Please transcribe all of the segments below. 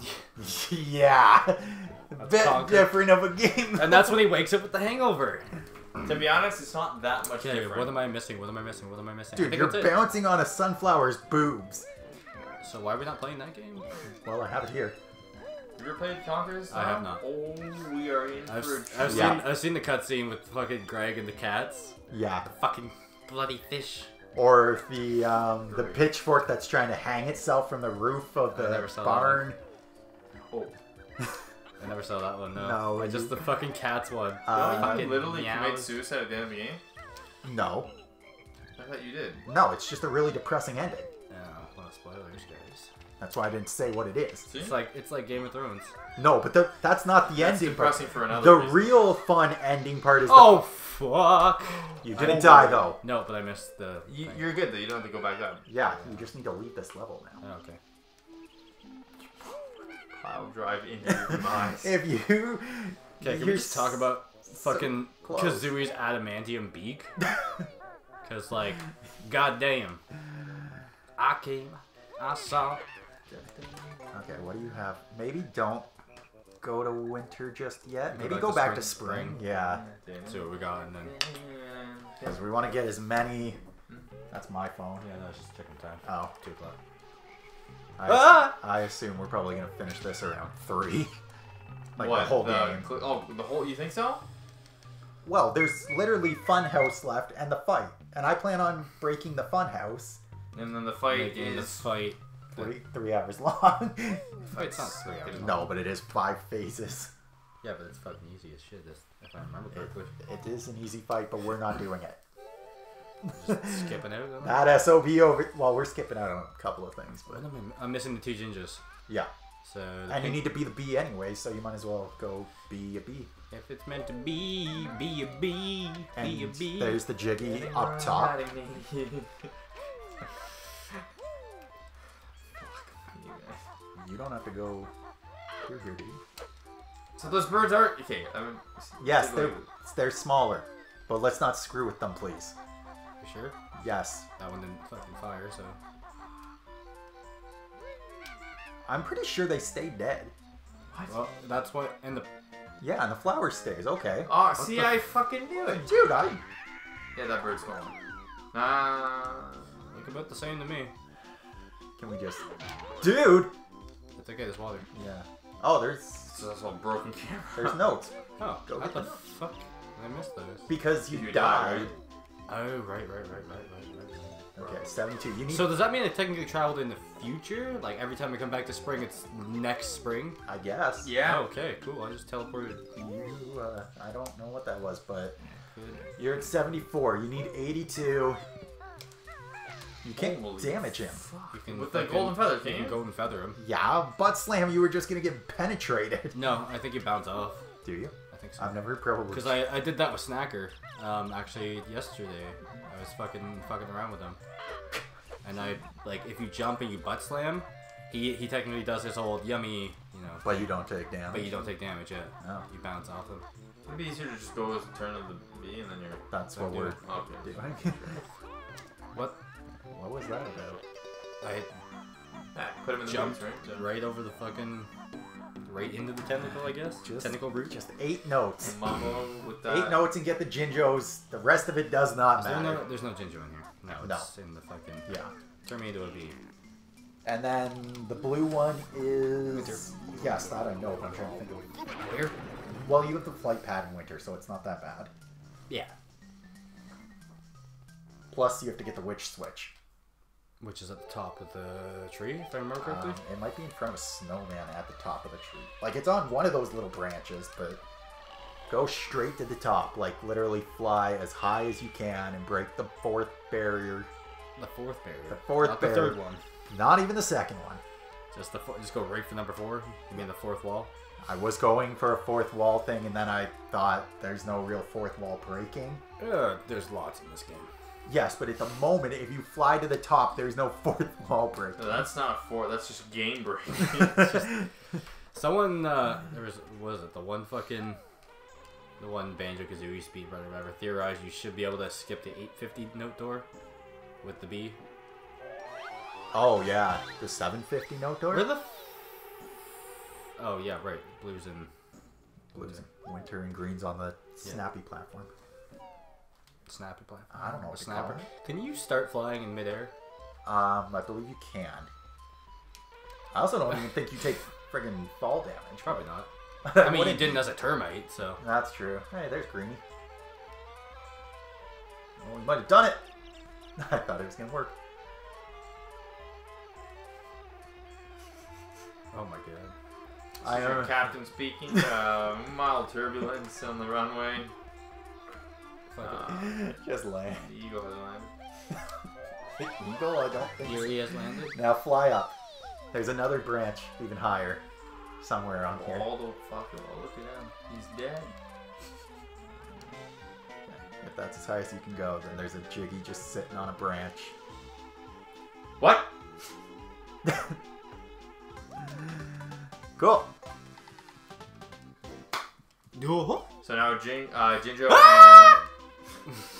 yeah, bit conquered. different of a game. And that's when he wakes up with the hangover. To be honest, it's not that much Okay, different. what am I missing? What am I missing? What am I missing? I Dude, think you're that's it. bouncing on a sunflower's boobs. So why are we not playing that game? Well, I have it here. You ever played Conker's? I have Tom? not. Oh, we are in I've, for a I've treat. Yeah. seen I've seen the cutscene with fucking Gregg and the cats. Yeah. Fucking bloody fish. Or the um, the pitchfork that's trying to hang itself from the roof of I the never saw that barn. Oh. I never saw that one. No, No, I just the fucking cats one. Uh, you fucking literally commit meows. suicide at the end of the game? No, I thought you did. no, it's just a really depressing ending. Yeah, well, spoilers, guys. That's why I didn't say what it is. See? It's like it's like Game of Thrones. No, but the, that's not the That's ending part. depressing for another The reason. real fun ending part is. Oh fuck! you I didn't die worry. though. No, but I missed the. You, thing. you're good though. You don't have to go back up. Yeah, you just need to leave this level now. Oh, okay. I'll drive into your demise. If you. Okay, can we just talk about fucking close. Kazooie's adamantium beak? Cause like, goddamn, I came, I saw. Okay, what do you have? Maybe don't go to winter just yet. Go Maybe back go to back to spring. spring. Yeah, See what we got, and then because we want to get as many. Mm-hmm. That's my phone. yeah, no, it's just checking time. Oh, Two o'clock. I, Ah! I assume we're probably gonna finish this around three. Like what? the whole game. oh, the whole. You think so? Well, there's literally Funhouse left and the fight, and I plan on breaking the Funhouse. And then the fight Making the is. fight. Three three hours long. Fight's not three hours. long. no, but it is five phases. Yeah, but it's fucking easy as shit. This, if I remember It, correctly. it is an easy fight, but we're not doing it. Just skipping out. of it. That SOB over. Well, we're skipping out on a couple of things, but I- I'm missing the two gingers. yeah. So the And you need to be the bee anyway, so you might as well go be a bee. if it's meant to be, be a bee, And be a bee. there's the Jiggy up top. You don't have to go through here, do you? So those birds are okay. I mean, Yes, they're they're smaller, but let's not screw with them, please. Sure? Yes, That one didn't fucking fire, so. I'm pretty sure they stay dead. What? Well, that's what in the. Yeah, and the flower stays. Okay, Oh, see, the I fucking knew it. dude, I Yeah, that bird's gone. Nah. Look about the same to me. can we just, dude? It's okay. There's water. Yeah. Oh, there's This is also a broken camera. there's notes Oh, Go what get the fuck? I missed those. because you, You died. died. Oh, right, right, right, right, right, right. Okay, 72. You need. So does that mean I technically traveled in the future? Like every time I come back to spring, it's next spring? I guess. Yeah. Oh, okay, cool. I just teleported. You, uh, I don't know what that was, but Good. you're at 74. You need 82. You can't Holy damage him. You can With the golden feather, You can can you? golden feather him. Yeah, butt slam. You were just gonna get penetrated. No, I think you bounce off. Do you? I think so. I've never probably. Because I, I did that with Snacker, um, actually yesterday. I was fucking fucking around with him, and I like if you jump and you butt slam, he he technically does his old yummy, you know, But you don't take damage. but you don't take damage yet. No. You bounce off him. It'd be easier to just go with the turn of the B and then you're. That's what Don't we're it. Okay. doing. What? what was that about? I Ah, put him in the jumped boots, right? Jump. right over the fucking, right into the tentacle, I guess. Just- tentacle root. Just eight notes. With that. Eight notes and get the Jinjos. The rest of it does not Is there matter. no, there's no Jinjo in here. No, No. it's in the fucking. Yeah. Turn me into a bee. And then the blue one is. Yes, that I know, but I'm trying to think of. Where? Well, you have the flight pad in winter, so it's not that bad. Yeah. Plus, you have to get the witch switch. Which is at the top of the tree, if I remember correctly. Um, it might be in front of a snowman at the top of the tree. Like it's on one of those little branches, but go straight to the top. Like literally fly as high as you can and break the fourth barrier. the fourth barrier. The fourth Not barrier. the third one. Not even the second one. Just the just go right for number four. You mean the fourth wall? I was going for a fourth wall thing, and then I thought there's no real fourth wall breaking. Uh, there's lots in this game. Yes, but at the moment, if you fly to the top, there's no fourth wall break. No, that's not a four. That's just game breaking. Someone uh, there was was it the one fucking the one Banjo Kazooie speedrun or whatever theorized you should be able to skip the 850 note door with the bee. oh yeah, the 750 note door. Where the Oh yeah, right. Blues and Blues, and winter and greens on the Yeah. snappy platform. Snappy platform. I don't know what to call Snapper. Can you start flying in midair? Um, I believe you can. I also don't even think you take friggin' fall damage. Probably not. I I mean, you wouldn't- didn't as a termite, so. That's true. Hey, there's Greeny. Oh, we might have done it. I thought it was gonna work. Oh my god. I, This is your uh, captain speaking. Uh, mild turbulence on the runway. Fuck Uh, Just land. the Eagle has landed. Eagle, I don't think. so. Yuri has landed. Now fly up. There's another branch even higher, somewhere on here. All the fucking. Oh, look at him. He's dead. If that's as high as you can go, then there's a Jiggy just sitting on a branch. What? Cool. So now Jin, uh, Jinjo and.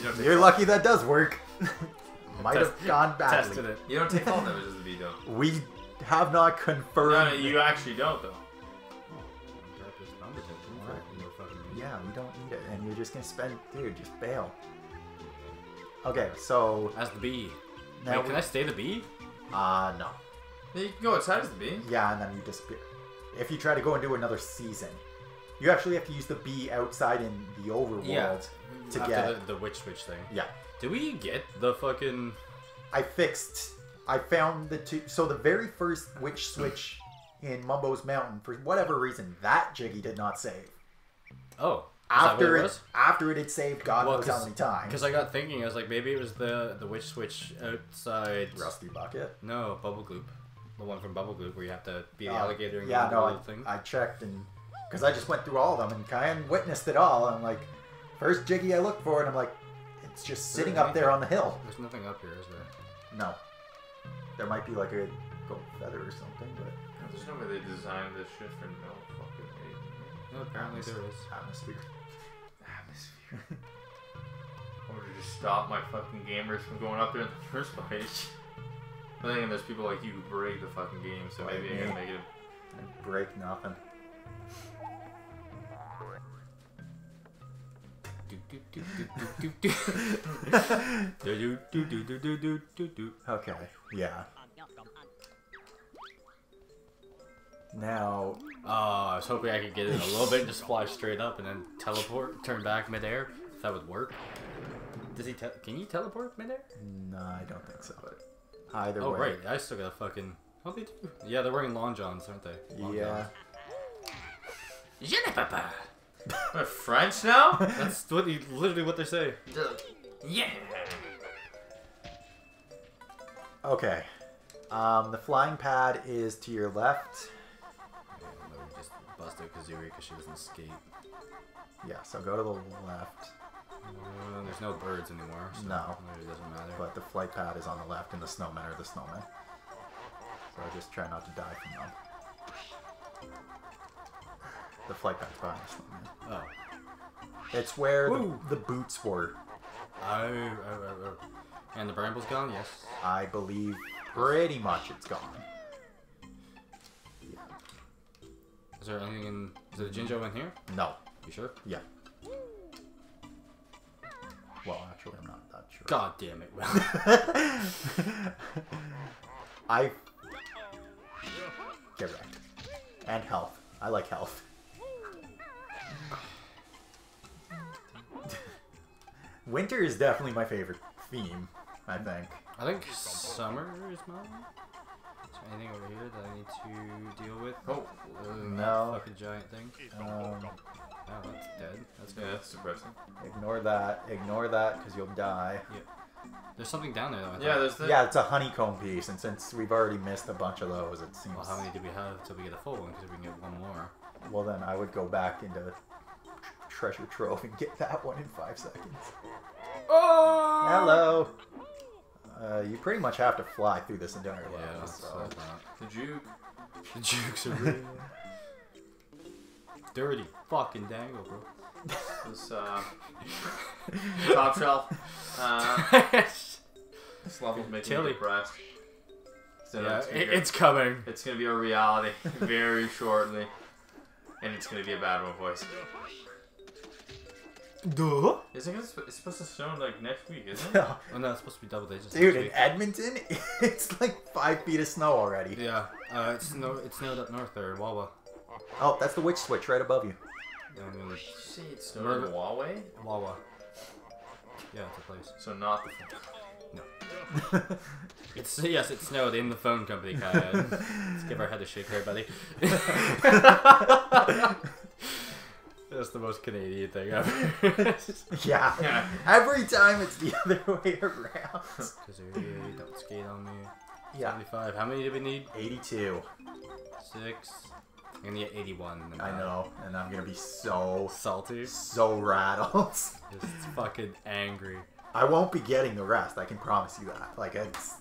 You You're lucky that does work. Might have gone badly. Tested it. You don't take fault damages as a veto. We have not confirmed. No, no, you actually don't though. Yeah, we don't need it, and you're just gonna spend, dude. Just bail. Okay, so As the bee. now, Wait, can I stay the bee? uh no, You can go outside as the bee. yeah, and then you disappear. If you try to go into another season, you actually have to use the bee outside in the overworld Yeah. to After get. the, the witch switch thing. Yeah, Did we get the fucking? I fixed. I found the two. So the very first witch switch in Mumbo's Mountain, for whatever reason, that Jiggy did not save. Oh. After it after it had saved God knows how many times. Because I got thinking, I was like, maybe it was the the witch switch outside. Rusty bucket. No, Bubble Gloop. The one from Bubble Gloop where you have to be the Uh, alligator and yeah, go no, I, little thing. I checked and because I just went through all of them and kind of witnessed it all. I'm like, first Jiggy I looked for, and I'm like, it's just sitting Really? up there on the hill. There's nothing up here, is there? No, there might be like a gold feather or something, but There's no way they designed this shit for no fucking reason. No, apparently there is. atmosphere. Atmosphere. I wanted to just stop my fucking gamers from going up there in the first place. I'm thinking there's people like you who break the fucking game, so maybe I can make it. And break nothing. Okay, yeah. Now, Oh, I was hoping I could get it a little bit and just fly straight up and then teleport, turn back midair. If that would work. Does he? Can you teleport midair? no, I don't think so. Either Oh way, Oh right, I still got a fucking. Oh, they do. Yeah, they're wearing long johns, aren't they? Long yeah. johns. Je ne peux pas. What, French now? That's what you, literally what they say. yeah. Okay. Um, the flying pad is to your left. Yeah, we just busted Kazooie because she was in skate. Yeah, so go to the left. Uh, there's no birds anymore. So No. It doesn't matter. But the flight pad is on the left, and the snowmen are the snowmen. So I just try not to die from them. The flight behind the snowman. oh. It's where the, the boots were. Oh, oh, oh, oh. And the bramble's gone? Yes. I believe pretty much it's gone. Yeah. Is there anything in. Is there a Jinjo in here? No. You sure? Yeah. Well, actually, I'm not that sure. God damn it, Will. I get wrecked. And health. I like health. Winter is definitely my favorite theme, I think. I think summer is mine. Is there anything over here that I need to deal with? Oh, Other than that No. Fucking giant thing. Um, Oh, that's dead. That's yeah, good. that's depressing. ignore that. Ignore that because you'll die. There's something down there though. I Yeah, there's the. Yeah, it's a honeycomb piece, and since we've already missed a bunch of those, it seems. Well, how many do we have till we get a full one? Because we can get one more. Well, then I would go back into treasure trove and get that one in five seconds. Oh! Hello. Uh, you pretty much have to fly through this entire level. Yeah, that's, so. that's. The juke. The jukes are real. Dirty fucking dangle, bro. This uh, top shelf. Uh, this level's making Tilly. me depressed. So yeah, it's, it, it's coming. it's gonna be a reality very shortly. and it's gonna be a bad one, boys. Duh. Isn't it? It's supposed to snow like next week, isn't it? Oh no, it's supposed to be double digits. Dude, next in week. Edmonton, it's like five feet of snow already. Yeah, uh, it's snow. It snowed up north there in Wawa. Oh, that's the witch switch right above you. Um, Did you say it snowed in Huawei? Wawa. Yeah, it's a place. So not the. Phone. No. it's yes, it snowed in the phone company, Kaya. Let's give our head a shake there, buddy. That's the most Canadian thing ever. yeah. Yeah. Every time it's the other way around. Cause don't skate on me. Yeah. 75. How many do we need? 82. Six. I'm gonna get 81. and then I know, and I'm gonna be so, Salty. so rattled. Just fucking angry. I won't be getting the rest. I can promise you that. Like it's